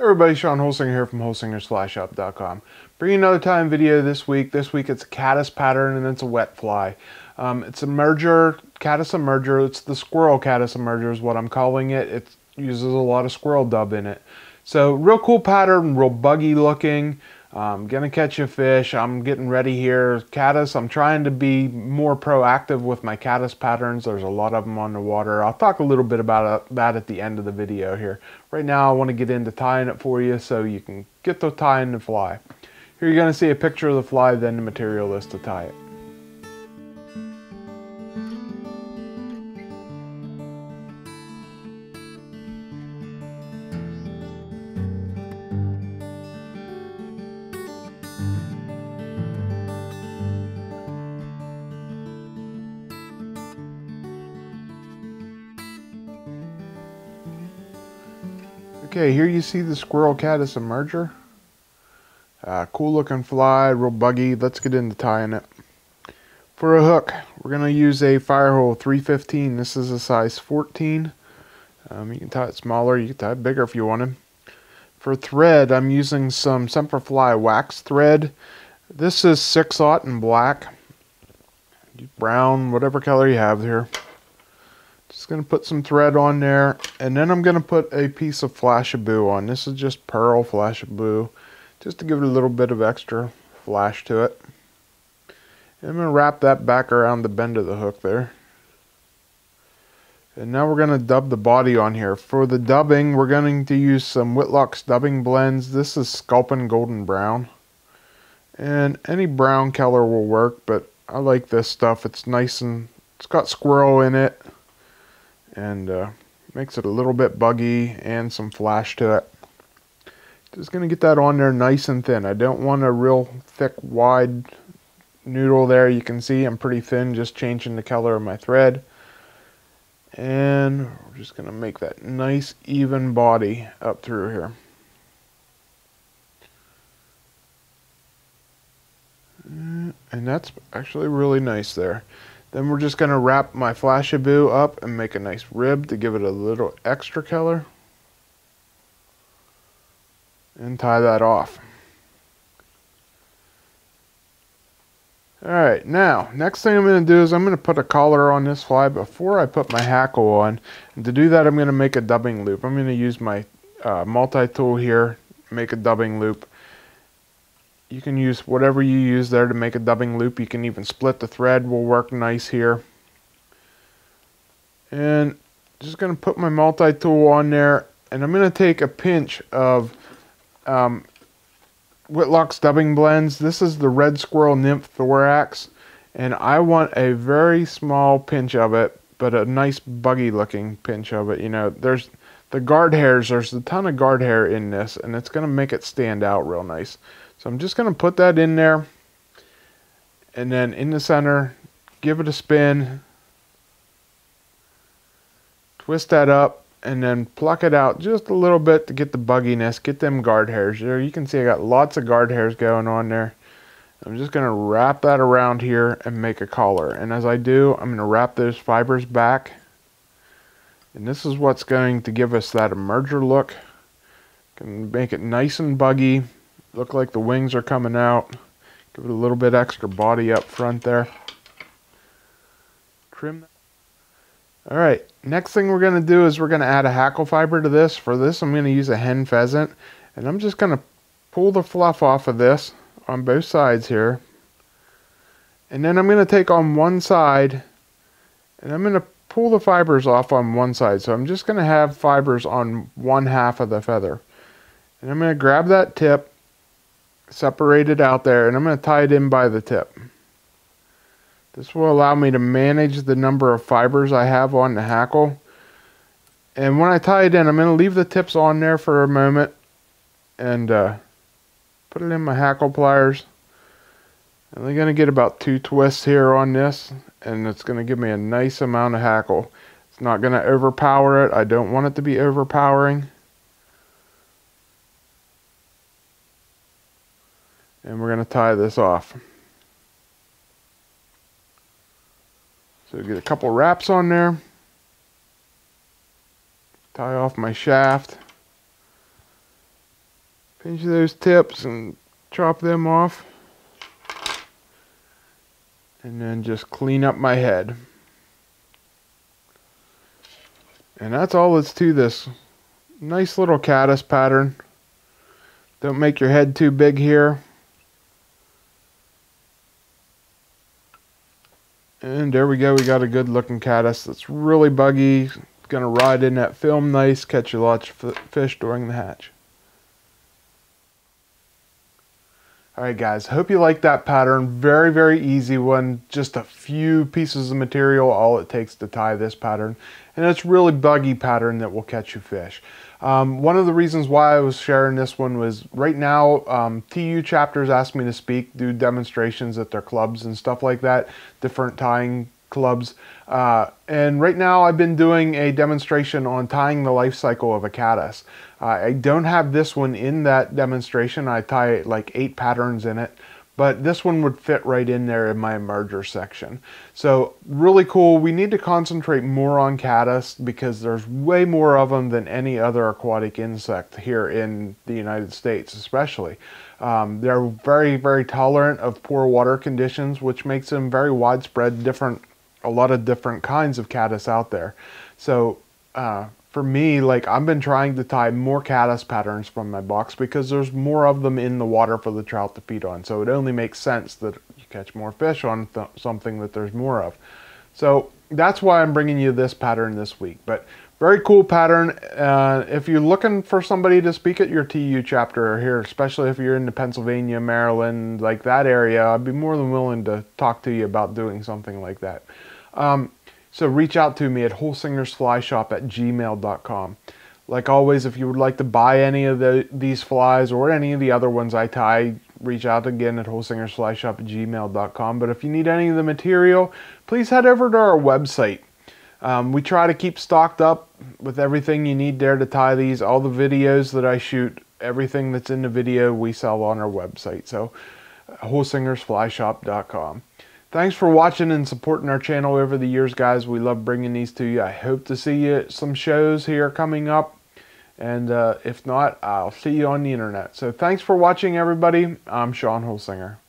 everybody, Shawn Holsinger here from holsingersflyshop.com. Bringing another time video this week. This week it's a caddis pattern and it's a wet fly. Um, it's a merger, caddis emerger. It's the squirrel caddis emerger is what I'm calling it. It uses a lot of squirrel dub in it. So real cool pattern, real buggy looking. I'm gonna catch a fish. I'm getting ready here. Caddis, I'm trying to be more proactive with my caddis patterns. There's a lot of them on the water. I'll talk a little bit about uh, that at the end of the video here. Right now I wanna get into tying it for you so you can get the tying the fly. Here you're gonna see a picture of the fly, then the material list to tie it. Okay, here you see the squirrel caddis emerger. Uh, cool looking fly, real buggy. Let's get into tying it. For a hook, we're going to use a Firehole 315. This is a size 14. Um, you can tie it smaller, you can tie it bigger if you want to. For thread, I'm using some Semperfli wax thread. This is 6-aught in black. Brown, whatever color you have here. Just going to put some thread on there. And then I'm going to put a piece of Flashabou on. This is just pearl Flashabou. Just to give it a little bit of extra flash to it. And I'm going to wrap that back around the bend of the hook there. And now we're going to dub the body on here. For the dubbing, we're going to use some Whitlock's dubbing blends. This is Sculpin Golden Brown. And any brown color will work, but I like this stuff. It's nice and it's got squirrel in it and uh, makes it a little bit buggy and some flash to it. Just going to get that on there nice and thin. I don't want a real thick, wide noodle there. You can see I'm pretty thin, just changing the color of my thread. And we're just going to make that nice, even body up through here. And that's actually really nice there. Then we're just going to wrap my Flashabou up and make a nice rib to give it a little extra color. And tie that off. Alright, now, next thing I'm going to do is I'm going to put a collar on this fly before I put my hackle on. And to do that, I'm going to make a dubbing loop. I'm going to use my uh, multi-tool here, make a dubbing loop. You can use whatever you use there to make a dubbing loop. You can even split the thread, will work nice here. And just going to put my multi-tool on there. And I'm going to take a pinch of um, Whitlock's dubbing blends. This is the Red Squirrel Nymph Thorax. And I want a very small pinch of it, but a nice buggy looking pinch of it. You know, there's the guard hairs, there's a ton of guard hair in this, and it's going to make it stand out real nice. So I'm just going to put that in there and then in the center, give it a spin, twist that up, and then pluck it out just a little bit to get the bugginess, get them guard hairs. There you can see I got lots of guard hairs going on there. I'm just going to wrap that around here and make a collar. And as I do, I'm going to wrap those fibers back. And this is what's going to give us that emerger look. Can make it nice and buggy look like the wings are coming out. Give it a little bit extra body up front there. Trim. All right, next thing we're going to do is we're going to add a hackle fiber to this. For this, I'm going to use a hen pheasant. And I'm just going to pull the fluff off of this on both sides here. And then I'm going to take on one side and I'm going to pull the fibers off on one side. So I'm just going to have fibers on one half of the feather. And I'm going to grab that tip separate it out there and I'm going to tie it in by the tip. This will allow me to manage the number of fibers I have on the hackle. And when I tie it in, I'm going to leave the tips on there for a moment and uh, put it in my hackle pliers. And I'm going to get about two twists here on this and it's going to give me a nice amount of hackle. It's not going to overpower it. I don't want it to be overpowering. And we're going to tie this off. So get a couple wraps on there. Tie off my shaft. pinch those tips and chop them off. And then just clean up my head. And that's all that's to this nice little caddis pattern. Don't make your head too big here. And there we go, we got a good looking caddis that's really buggy. Gonna ride in that film nice, catch a lot of fish during the hatch. Alright guys, hope you like that pattern. Very, very easy one. Just a few pieces of material, all it takes to tie this pattern. And it's really buggy pattern that will catch you fish. Um, one of the reasons why I was sharing this one was right now um, TU chapters asked me to speak, do demonstrations at their clubs and stuff like that, different tying clubs. Uh, and right now I've been doing a demonstration on tying the life cycle of a caddis. Uh, I don't have this one in that demonstration. I tie like eight patterns in it, but this one would fit right in there in my emerger section. So really cool. We need to concentrate more on caddis because there's way more of them than any other aquatic insect here in the United States, especially. Um, they're very, very tolerant of poor water conditions, which makes them very widespread, different, a lot of different kinds of caddis out there. So uh, for me, like I've been trying to tie more caddis patterns from my box because there's more of them in the water for the trout to feed on. So it only makes sense that you catch more fish on th something that there's more of. So that's why I'm bringing you this pattern this week. But very cool pattern. Uh, if you're looking for somebody to speak at your TU chapter here, especially if you're in the Pennsylvania, Maryland, like that area, I'd be more than willing to talk to you about doing something like that. Um, so reach out to me at holsingersflyshop at gmail.com. Like always, if you would like to buy any of the, these flies or any of the other ones I tie, reach out again at holsingersflyshop at gmail.com. But if you need any of the material, please head over to our website. Um, we try to keep stocked up with everything you need there to tie these. All the videos that I shoot, everything that's in the video, we sell on our website. So, holsingersflyshop.com. Thanks for watching and supporting our channel over the years, guys. We love bringing these to you. I hope to see you at some shows here coming up. And uh, if not, I'll see you on the internet. So thanks for watching, everybody. I'm Shawn Holsinger.